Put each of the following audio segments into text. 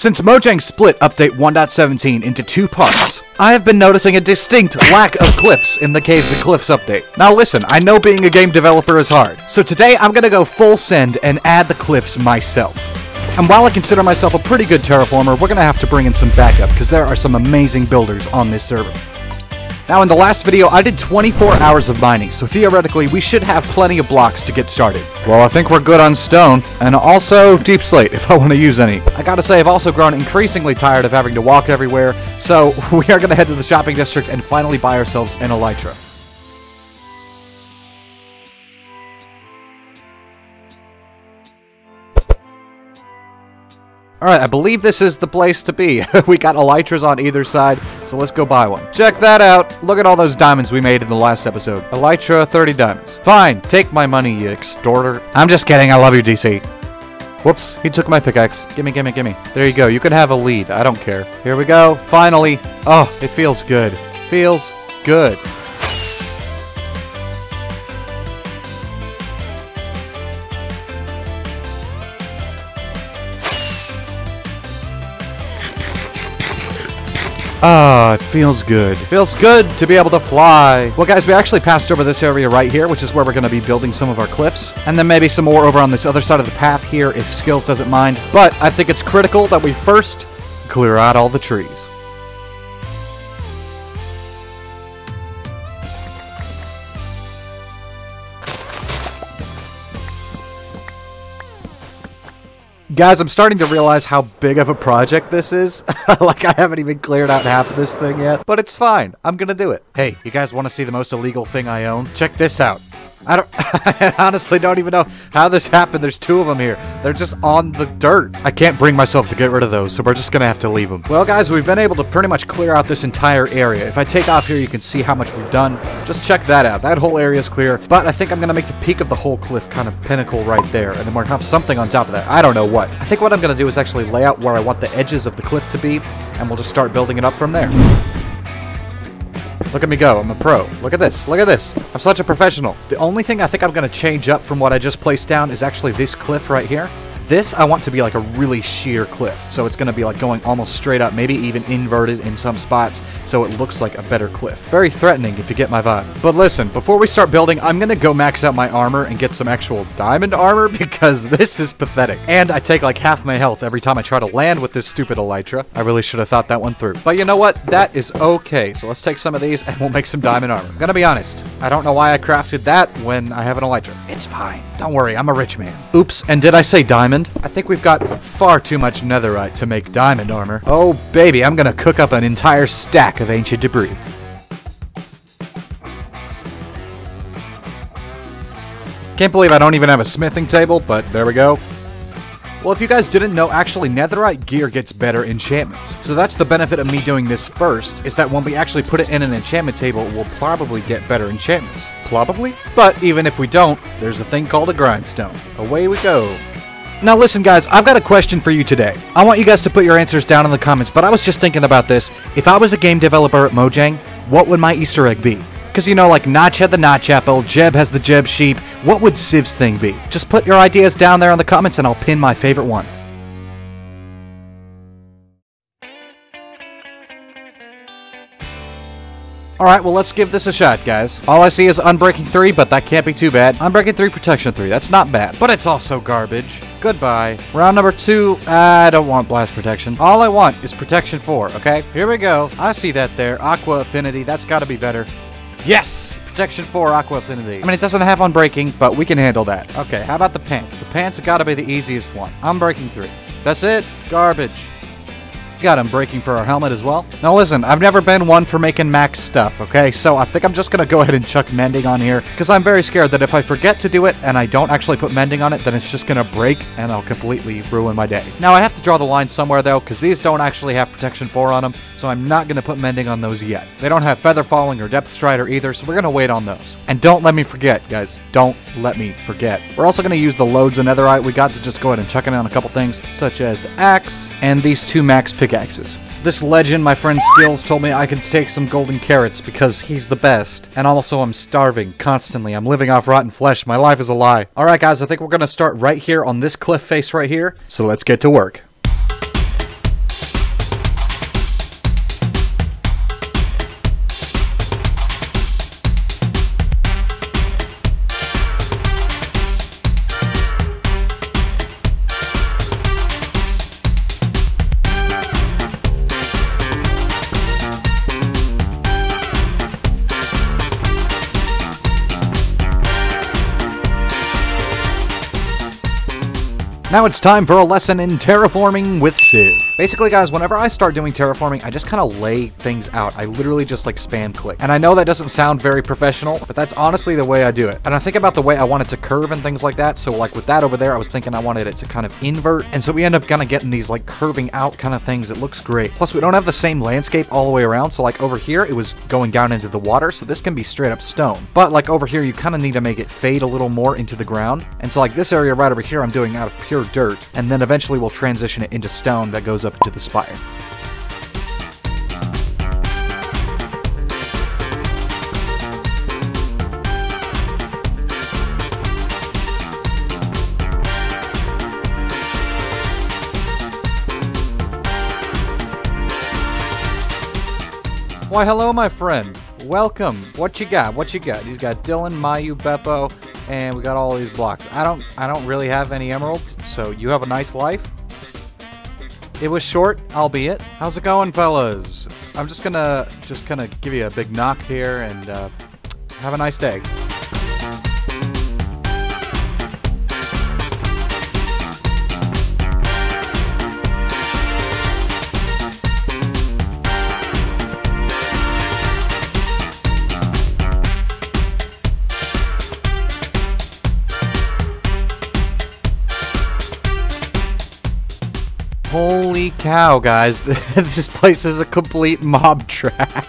Since Mojang split Update 1.17 into two parts, I have been noticing a distinct lack of cliffs in the Caves and Cliffs update. Now listen, I know being a game developer is hard, so today I'm gonna go full send and add the cliffs myself. And while I consider myself a pretty good terraformer, we're gonna have to bring in some backup, because there are some amazing builders on this server. Now in the last video, I did 24 hours of mining, so theoretically we should have plenty of blocks to get started. Well, I think we're good on stone, and also deepslate if I want to use any. I gotta say, I've also grown increasingly tired of having to walk everywhere, so we are gonna head to the shopping district and finally buy ourselves an elytra. Alright, I believe this is the place to be. we got elytras on either side, so let's go buy one. Check that out! Look at all those diamonds we made in the last episode. Elytra, 30 diamonds. Fine, take my money, you extorter. I'm just kidding, I love you, DC. Whoops, he took my pickaxe. Gimme, gimme, gimme. There you go, you can have a lead, I don't care. Here we go, finally. Oh, it feels good. Feels good. Ah, it feels good. Feels good to be able to fly. Well, guys, we actually passed over this area right here, which is where we're going to be building some of our cliffs. And then maybe some more over on this other side of the path here if Skills doesn't mind. But I think it's critical that we first clear out all the trees. Guys, I'm starting to realize how big of a project this is. like, I haven't even cleared out half of this thing yet. But it's fine. I'm gonna do it. Hey, you guys want to see the most illegal thing I own? Check this out. I don't. I honestly don't even know how this happened. There's two of them here. They're just on the dirt. I can't bring myself to get rid of those, so we're just gonna have to leave them. Well, guys, we've been able to pretty much clear out this entire area. If I take off here, you can see how much we've done. Just check that out. That whole area is clear. But I think I'm gonna make the peak of the whole cliff kind of pinnacle right there, and then we're gonna have something on top of that. I don't know what. I think what I'm gonna do is actually lay out where I want the edges of the cliff to be, and we'll just start building it up from there. Look at me go. I'm a pro. Look at this. Look at this. I'm such a professional. The only thing I think I'm going to change up from what I just placed down is actually this cliff right here. This I want to be like a really sheer cliff. So it's going to be like going almost straight up, maybe even inverted in some spots, so it looks like a better cliff. Very threatening if you get my vibe. But listen, before we start building, I'm going to go max out my armor and get some actual diamond armor because this is pathetic. And I take like half my health every time I try to land with this stupid elytra. I really should have thought that one through. But you know what? That is okay. So let's take some of these and we'll make some diamond armor. I'm gonna be honest. I don't know why I crafted that when I have an elytra. It's fine. Don't worry, I'm a rich man. Oops, and did I say diamond? I think we've got far too much netherite to make diamond armor. Oh baby, I'm gonna cook up an entire stack of ancient debris. Can't believe I don't even have a smithing table, but there we go. Well, if you guys didn't know, actually netherite gear gets better enchantments. So that's the benefit of me doing this first, is that when we actually put it in an enchantment table, we'll probably get better enchantments. Probably? But even if we don't, there's a thing called a grindstone. Away we go. Now listen guys, I've got a question for you today. I want you guys to put your answers down in the comments, but I was just thinking about this. If I was a game developer at Mojang, what would my Easter egg be? Because you know, like Notch had the Notch apple, Jeb has the Jeb sheep. What would Civ's thing be? Just put your ideas down there in the comments and I'll pin my favorite one. Alright, well let's give this a shot, guys. All I see is Unbreaking 3, but that can't be too bad. Unbreaking 3, Protection 3, that's not bad. But it's also garbage. Goodbye. Round number two, I don't want Blast Protection. All I want is Protection 4, okay? Here we go. I see that there. Aqua Affinity, that's gotta be better. Yes! Protection 4, Aqua Affinity. I mean, it doesn't have Unbreaking, but we can handle that. Okay, how about the pants? The pants have gotta be the easiest one. Unbreaking 3. That's it? Garbage. Got Unbreaking for our helmet as well. Now listen, I've never been one for making max stuff, okay? So I think I'm just gonna go ahead and chuck mending on here, because I'm very scared that if I forget to do it and I don't actually put mending on it, then it's just gonna break and I'll completely ruin my day. Now I have to draw the line somewhere though, because these don't actually have protection 4 on them, so I'm not gonna put mending on those yet. They don't have feather falling or depth strider either, so we're gonna wait on those. And don't let me forget, guys. Don't let me forget. We're also gonna use the loads of netherite we got to just go ahead and chuck it on a couple things, such as the axe and these two max pickaxes. This legend, my friend Skills, told me I could take some golden carrots because he's the best. And also, I'm starving constantly. I'm living off rotten flesh. My life is a lie. Alright, guys, I think we're to start right here on this cliff face right here. So let's get to work. Now it's time for a lesson in terraforming with Civ. Basically, guys, whenever I start doing terraforming, I just kind of lay things out. I literally just like spam click. And I know that doesn't sound very professional, but that's honestly the way I do it. And I think about the way I want it to curve and things like that. So like with that over there, I was thinking I wanted it to kind of invert. And so we end up kind of getting these like curving out kind of things. It looks great. Plus, we don't have the same landscape all the way around. So like over here, it was going down into the water. So this can be straight up stone. But like over here, you kind of need to make it fade a little more into the ground. And so like this area right over here, I'm doing out of pure dirt. And then eventually we'll transition it into stone that goes up into the spire. Why, hello, my friend. Welcome. What you got? What you got? You got Dylan, Mayu, Beppo, and we got all these blocks. I don't, I don't really have any emeralds, so you have a nice life. It was short, albeit. How's it going, fellas? I'm just gonna, just gonna give you a big knock here, and uh, have a nice day. Holy cow, guys. this place is a complete mob trap.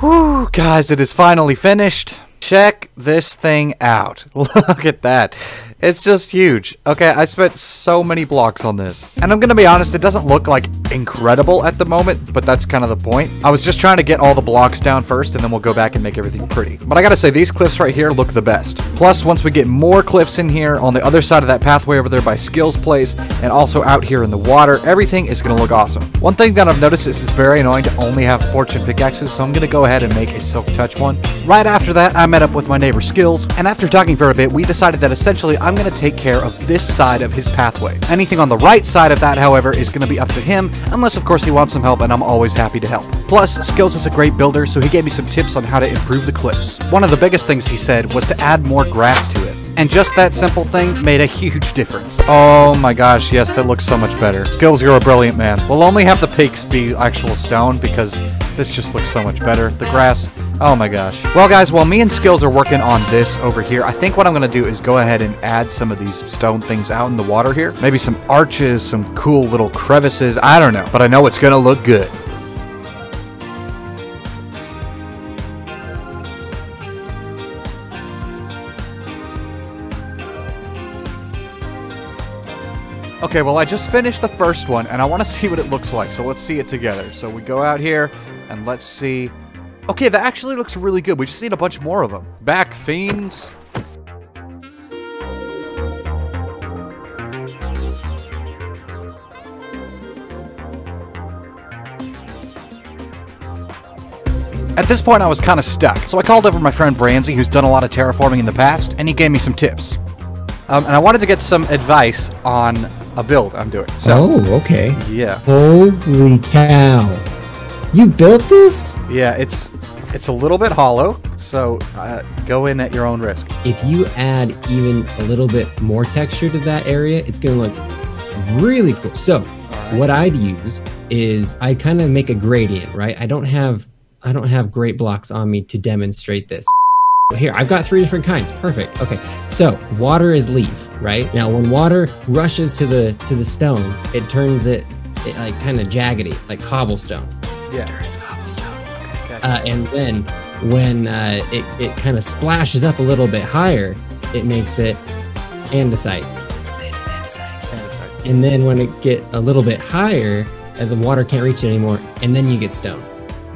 Whew, guys, it is finally finished. Check this thing out. Look at that. It's just huge. Okay, I spent so many blocks on this. And I'm gonna be honest, it doesn't look like incredible at the moment, but that's kind of the point. I was just trying to get all the blocks down first, and then we'll go back and make everything pretty. But I gotta say, these cliffs right here look the best. Plus, once we get more cliffs in here, on the other side of that pathway over there by Skills Place, and also out here in the water, everything is gonna look awesome. One thing that I've noticed is it's very annoying to only have fortune pickaxes, so I'm gonna go ahead and make a silk touch one. Right after that, I met up with my neighbor Skills, and after talking for a bit, we decided that essentially I'm going to take care of this side of his pathway. Anything on the right side of that, however, is going to be up to him, unless of course he wants some help, and I'm always happy to help. Plus, Skills is a great builder, so he gave me some tips on how to improve the cliffs. One of the biggest things he said was to add more grass to it. And just that simple thing made a huge difference. Oh my gosh, yes, that looks so much better. Skills, you're a brilliant man. We'll only have the peaks be actual stone because this just looks so much better. The grass, oh my gosh. Well guys, while me and Skills are working on this over here, I think what I'm to do is go ahead and add some of these stone things out in the water here. Maybe some arches, some cool little crevices, I don't know. But I know it's to look good. Okay, well I just finished the first one and I want to see what it looks like. So let's see it together. So we go out here and let's see. Okay, that actually looks really good. We just need a bunch more of them. Back, fiends. At this point, I was kind of stuck, so I called over my friend Branzy, who's done a lot of terraforming in the past, and he gave me some tips. Um, and I wanted to get some advice on a build I'm doing. So, oh, okay. Yeah. Holy cow. You built this? Yeah, it's it's a little bit hollow, so uh, go in at your own risk. If you add even a little bit more texture to that area, it's going to look really cool. So, right. what I'd use is I kind of make a gradient, right? I don't have I don't have great blocks on me to demonstrate this. Here, I've got three different kinds. Perfect. Okay. So, water is leaf, right? Now, when water rushes to the to the stone, it turns it, it like kind of jaggedy, like cobblestone. Yeah. There is cobblestone. Okay. Uh, and then when uh, it, it kind of splashes up a little bit higher, it makes it andesite. Andesite, andesite. andesite. And then when it get a little bit higher, and the water can't reach it anymore, and then you get stone.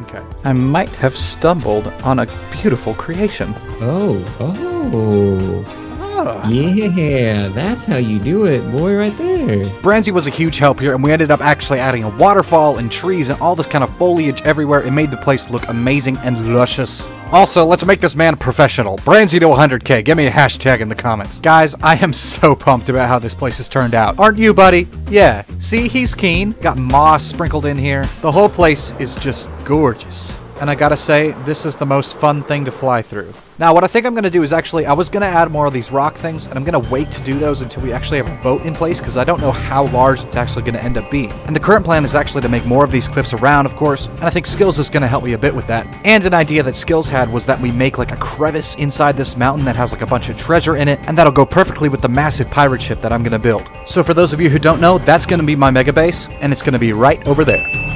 Okay. I might have stumbled on a beautiful creation. Oh, oh. Ah. Yeah, that's how you do it, boy, right there. Branzy was a huge help here, and we ended up actually adding a waterfall and trees and all this kind of foliage everywhere. It made the place look amazing and luscious. Also, let's make this man professional. Branzy to 100k. Give me a hashtag in the comments. Guys, I am so pumped about how this place has turned out. Aren't you, buddy? Yeah. See, he's keen. Got moss sprinkled in here. The whole place is just gorgeous. And I gotta say, this is the most fun thing to fly through. Now, what I think I'm gonna do is actually, I was gonna add more of these rock things, and I'm gonna wait to do those until we actually have a boat in place, because I don't know how large it's actually gonna end up being. And the current plan is actually to make more of these cliffs around, of course, and I think Skills is gonna help me a bit with that. And an idea that Skills had was that we make like a crevice inside this mountain that has like a bunch of treasure in it, and that'll go perfectly with the massive pirate ship that I'm gonna build. So for those of you who don't know, that's gonna be my mega base, and it's gonna be right over there.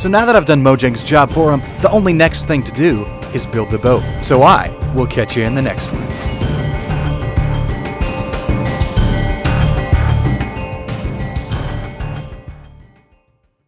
So now that I've done Mojang's job for him, the only next thing to do is build the boat. So I will catch you in the next one.